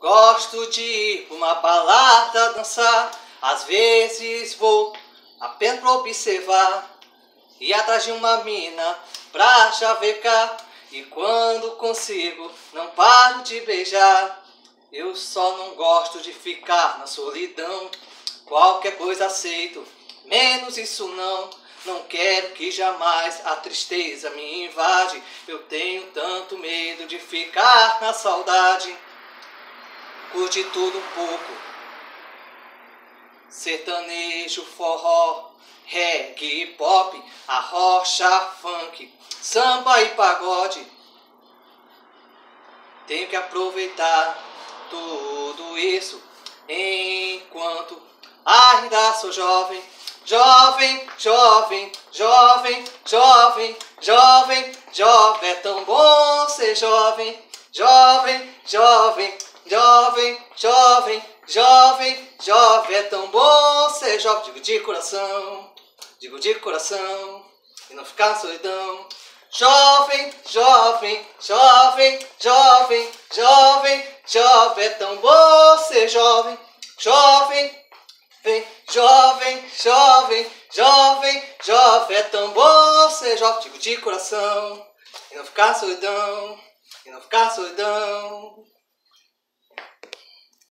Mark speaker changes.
Speaker 1: Gosto de ir pra uma balada dançar. Às vezes vou apenas pra observar. E atrás de uma mina pra chavecar. E quando consigo, não paro de beijar. Eu só não gosto de ficar na solidão. Qualquer coisa aceito, menos isso não. Não quero que jamais a tristeza me invade. Eu tenho tanto medo de ficar na saudade. Curte tudo um pouco. Sertanejo, forró, reggae, pop, arrocha, funk, samba e pagode. Tenho que aproveitar tudo isso enquanto ainda sou jovem. Jovem, jovem, jovem, jovem, jovem, jovem, é tão bom ser jovem. Jovem, jovem, jovem, jovem, jovem, jovem, é tão bom ser jovem. Digo de coração, digo de coração, e não ficar na solidão. Jovem, jovem, jovem, jovem, jovem, jovem, é tão bom ser jovem. Jovem, vem, jovem, jovem, jovem, jovem, é tão bom ser jovem. Digo de coração, e não ficar na solidão, e não ficar na solidão.